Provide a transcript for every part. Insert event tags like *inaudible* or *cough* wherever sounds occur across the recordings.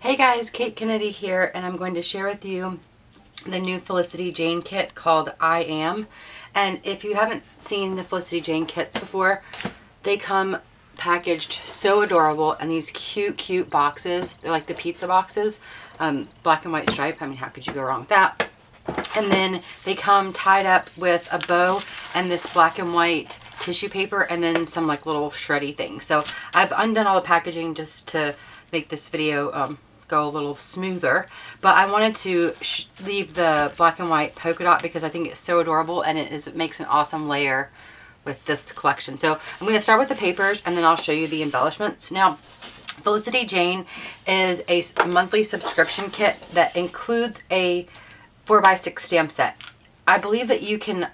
Hey guys, Kate Kennedy here, and I'm going to share with you the new Felicity Jane kit called I Am. And if you haven't seen the Felicity Jane kits before, they come packaged so adorable and these cute, cute boxes. They're like the pizza boxes, um, black and white stripe. I mean, how could you go wrong with that? And then they come tied up with a bow and this black and white tissue paper and then some like little shreddy things. So I've undone all the packaging just to make this video um, go a little smoother. But I wanted to leave the black and white polka dot because I think it's so adorable and it, is, it makes an awesome layer with this collection. So I'm going to start with the papers and then I'll show you the embellishments. Now, Felicity Jane is a monthly subscription kit that includes a 4x6 stamp set. I believe that you can,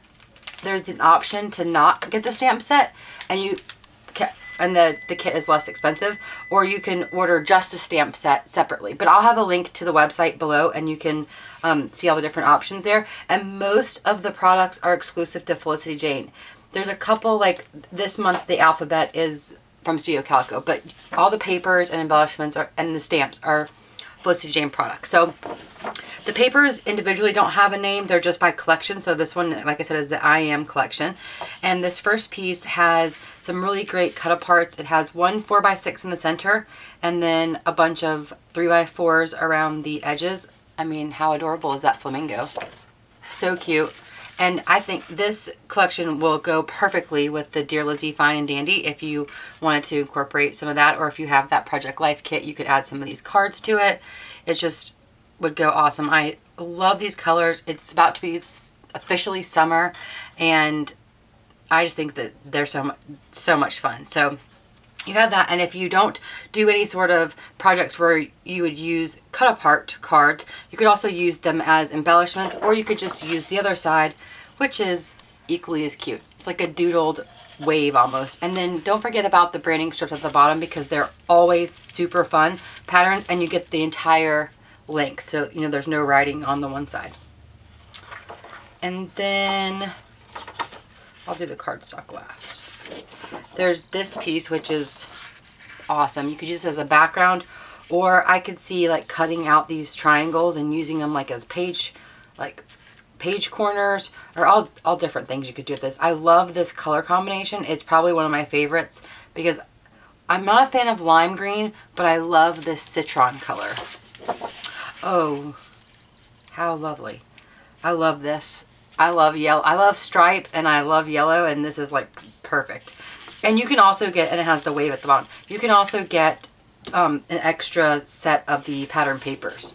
there's an option to not get the stamp set and you and the, the kit is less expensive or you can order just the stamp set separately. But I'll have a link to the website below and you can um, see all the different options there. And most of the products are exclusive to Felicity Jane. There's a couple like this month the alphabet is from Studio Calico but all the papers and embellishments are and the stamps are Felicity Jane products. So the papers individually don't have a name. They're just by collection. So this one, like I said, is the I Am collection. And this first piece has some really great cut aparts. It has one 4x6 in the center and then a bunch of 3x4s around the edges. I mean, how adorable is that flamingo? So cute. And I think this collection will go perfectly with the Dear Lizzy Fine and Dandy if you wanted to incorporate some of that or if you have that Project Life kit, you could add some of these cards to it. It's just would go awesome. I love these colors. It's about to be officially summer and I just think that they're so, so much fun. So you have that and if you don't do any sort of projects where you would use cut apart cards you could also use them as embellishments or you could just use the other side which is equally as cute it's like a doodled wave almost and then don't forget about the branding strips at the bottom because they're always super fun patterns and you get the entire length. So, you know, there's no writing on the one side. And then I'll do the cardstock last. There's this piece, which is awesome. You could use as a background, or I could see like cutting out these triangles and using them like as page, like page corners, or all, all different things you could do with this. I love this color combination. It's probably one of my favorites because I'm not a fan of lime green, but I love this citron color. Oh, how lovely. I love this. I love yellow. I love stripes and I love yellow and this is like perfect. And you can also get, and it has the wave at the bottom, you can also get um, an extra set of the pattern papers.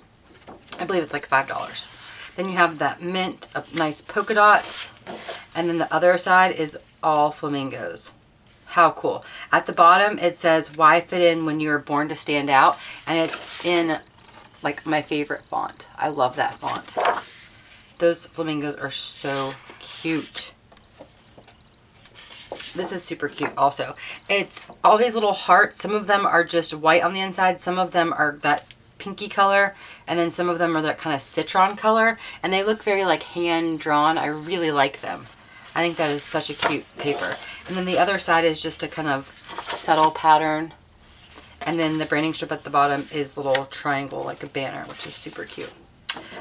I believe it's like $5. Then you have that mint, a nice polka dot, and then the other side is all flamingos. How cool. At the bottom it says, why fit in when you were born to stand out? And it's in like my favorite font. I love that font. Those flamingos are so cute. This is super cute also. It's all these little hearts. Some of them are just white on the inside. Some of them are that pinky color. And then some of them are that kind of citron color. And they look very like hand drawn. I really like them. I think that is such a cute paper. And then the other side is just a kind of subtle pattern and then the branding strip at the bottom is little triangle like a banner, which is super cute.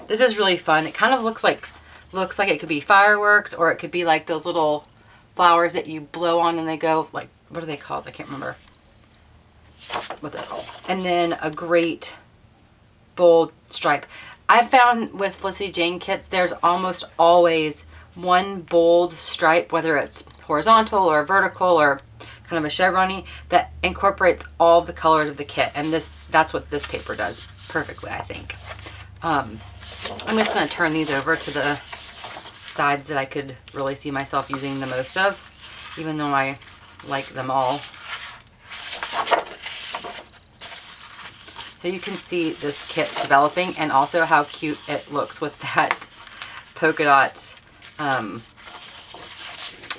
This is really fun. It kind of looks like looks like it could be fireworks or it could be like those little flowers that you blow on and they go like what are they called? I can't remember what they're called. And then a great bold stripe. I've found with Felicity Jane kits, there's almost always one bold stripe, whether it's horizontal or vertical or kind of a chevrony that incorporates all the colors of the kit. And this that's what this paper does perfectly, I think. Um, I'm just going to turn these over to the sides that I could really see myself using the most of, even though I like them all. So you can see this kit developing and also how cute it looks with that polka dot um,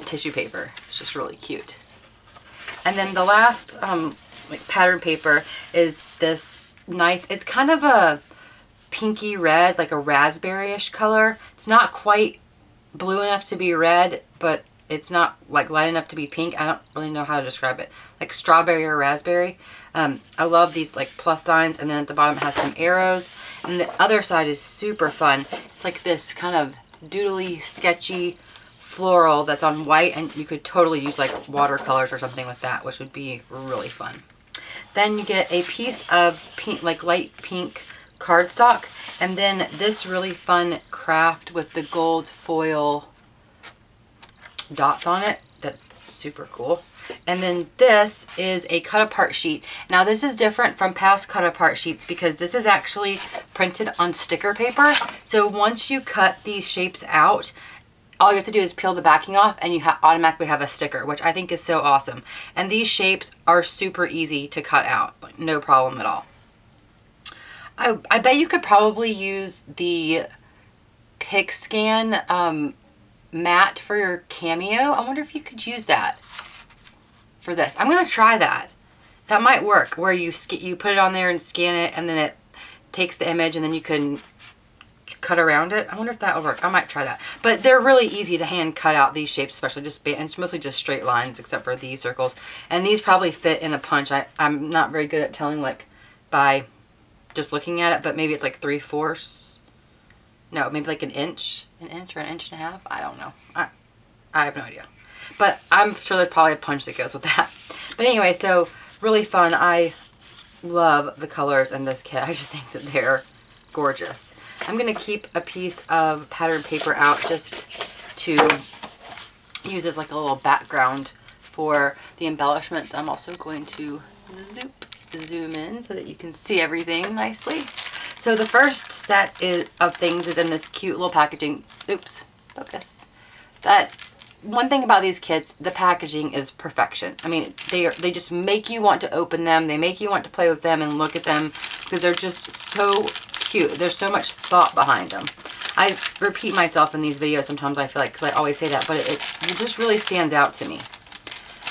tissue paper. It's just really cute. And then the last um, like pattern paper is this nice, it's kind of a pinky red, like a raspberry-ish color. It's not quite blue enough to be red, but it's not like light enough to be pink. I don't really know how to describe it. Like strawberry or raspberry. Um, I love these like plus signs and then at the bottom it has some arrows and the other side is super fun. It's like this kind of doodly, sketchy floral that's on white and you could totally use like watercolors or something with that, which would be really fun. Then you get a piece of pink, like light pink cardstock and then this really fun kraft with the gold foil dots on it. That's super cool. And then this is a cut apart sheet. Now this is different from past cut apart sheets because this is actually printed on sticker paper. So once you cut these shapes out, all you have to do is peel the backing off and you ha automatically have a sticker, which I think is so awesome. And these shapes are super easy to cut out, no problem at all. I, I bet you could probably use the PixScan um, mat for your Cameo. I wonder if you could use that for this. I'm going to try that. That might work where you you put it on there and scan it and then it takes the image and then you can cut around it. I wonder if that will work. I might try that. But they're really easy to hand cut out these shapes, especially just, and it's mostly just straight lines except for these circles. And these probably fit in a punch. I, I'm not very good at telling like by just looking at it, but maybe it's like three fourths. No, maybe like an inch, an inch or an inch and a half. I don't know. I, I have no idea. But I'm sure there's probably a punch that goes with that. But anyway, so really fun. I love the colors in this kit. I just think that they're gorgeous. I'm going to keep a piece of pattern paper out just to use as like a little background for the embellishments. I'm also going to zoop, zoom in so that you can see everything nicely. So the first set is, of things is in this cute little packaging. Oops, focus. That one thing about these kits, the packaging is perfection. I mean, they are, they just make you want to open them. They make you want to play with them and look at them because they're just so cute. There's so much thought behind them. I repeat myself in these videos sometimes, I feel like, because I always say that, but it, it just really stands out to me.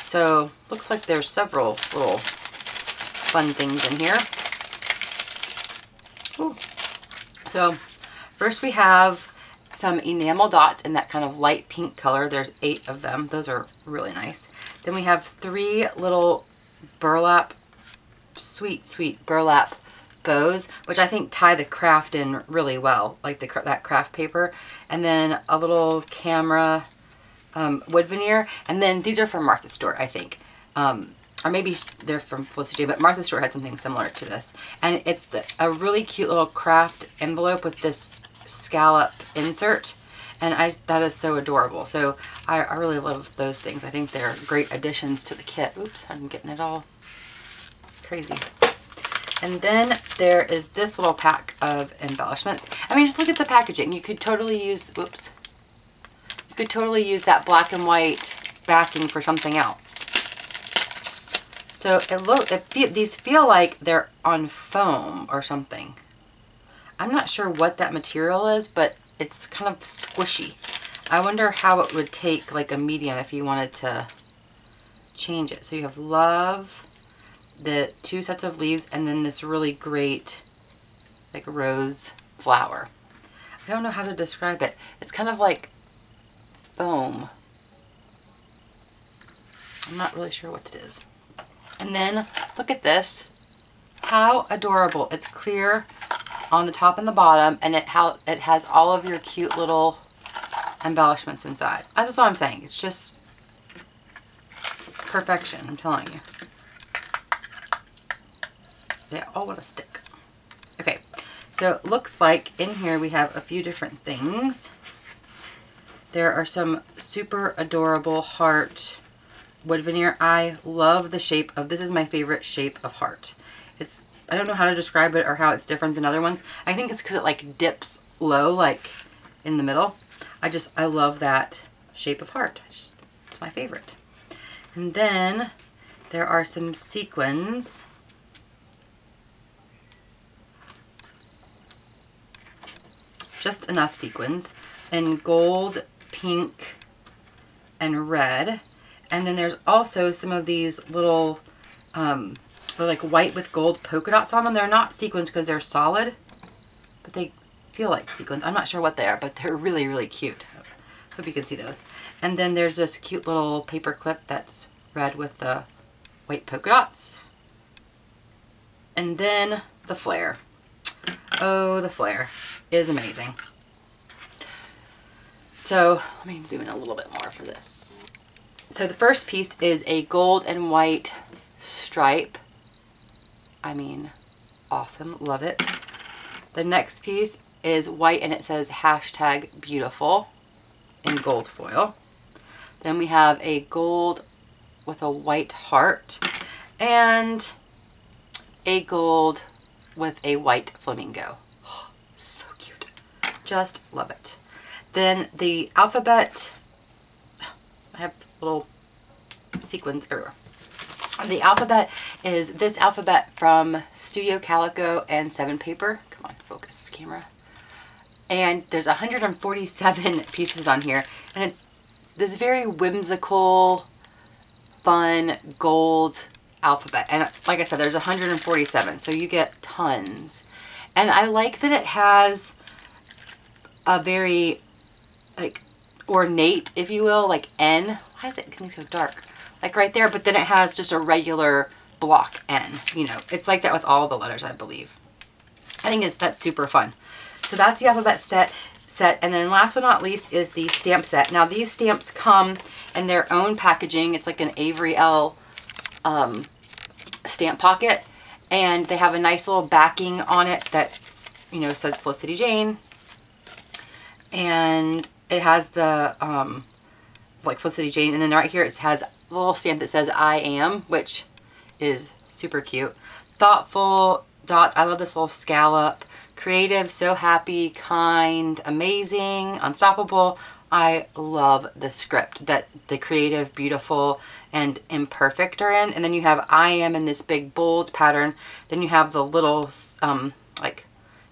So, looks like there's several little fun things in here. Ooh. So, first we have some enamel dots in that kind of light pink color. There's eight of them. Those are really nice. Then we have three little burlap, sweet, sweet burlap bows, which I think tie the kraft in really well, like the that kraft paper. And then a little camera um, wood veneer. And then these are from Martha Stewart, I think. Um, or maybe they're from Felicity, but Martha Stewart had something similar to this. And it's the, a really cute little kraft envelope with this scallop insert and I that is so adorable. So I, I really love those things. I think they're great additions to the kit. Oops, I'm getting it all crazy. And then there is this little pack of embellishments. I mean, just look at the packaging. You could totally use, whoops, you could totally use that black and white backing for something else. So it look, it feel, these feel like they're on foam or something. I'm not sure what that material is, but it's kind of squishy. I wonder how it would take like a medium if you wanted to change it. So you have love, the two sets of leaves, and then this really great like rose flower. I don't know how to describe it. It's kind of like foam. I'm not really sure what it is. And then look at this. How adorable. It's clear on the top and the bottom and it how it has all of your cute little embellishments inside. That's what I'm saying. It's just perfection, I'm telling you. They all want to stick. Okay, so it looks like in here we have a few different things. There are some super adorable heart wood veneer. I love the shape of, this is my favorite shape of heart. It's I don't know how to describe it or how it's different than other ones. I think it's because it like dips low, like in the middle. I just, I love that shape of heart. It's, it's my favorite. And then there are some sequins. Just enough sequins in gold, pink, and red. And then there's also some of these little um, they're like white with gold polka dots on them. They're not sequins because they're solid, but they feel like sequins. I'm not sure what they are, but they're really, really cute. Hope you can see those. And then there's this cute little paper clip that's red with the white polka dots. And then the flare. Oh, the flare is amazing. So let me zoom in a little bit more for this. So the first piece is a gold and white stripe. I mean, awesome. Love it. The next piece is white and it says hashtag beautiful in gold foil. Then we have a gold with a white heart and a gold with a white flamingo. *gasps* so cute. Just love it. Then the alphabet, *sighs* I have little sequins everywhere. The alphabet is this alphabet from Studio Calico and Seven Paper. Come on, focus camera. And there's 147 *laughs* pieces on here. And it's this very whimsical, fun, gold alphabet. And like I said, there's 147. So you get tons. And I like that it has a very like ornate, if you will, like N. Why is it getting so dark? Like right there, but then it has just a regular block N. You know, it's like that with all the letters, I believe. I think it's that's super fun. So that's the alphabet set set. And then last but not least is the stamp set. Now these stamps come in their own packaging. It's like an Avery Elle um, stamp pocket. And they have a nice little backing on it that's, you know, says Felicity Jane. And it has the, um, like Felicity Jane. And then right here it has a little stamp that says I am, which is super cute. Thoughtful dots. I love this little scallop. Creative, so happy, kind, amazing, unstoppable. I love the script that the creative, beautiful, and imperfect are in. And then you have I am in this big bold pattern. Then you have the little um, like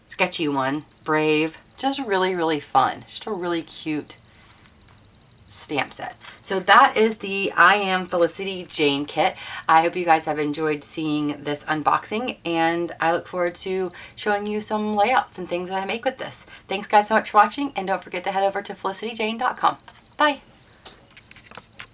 sketchy one, brave. Just really, really fun. Just a really cute stamp set. So that is the I Am Felicity Jane kit. I hope you guys have enjoyed seeing this unboxing and I look forward to showing you some layouts and things that I make with this. Thanks guys so much for watching and don't forget to head over to felicityjane.com. Bye!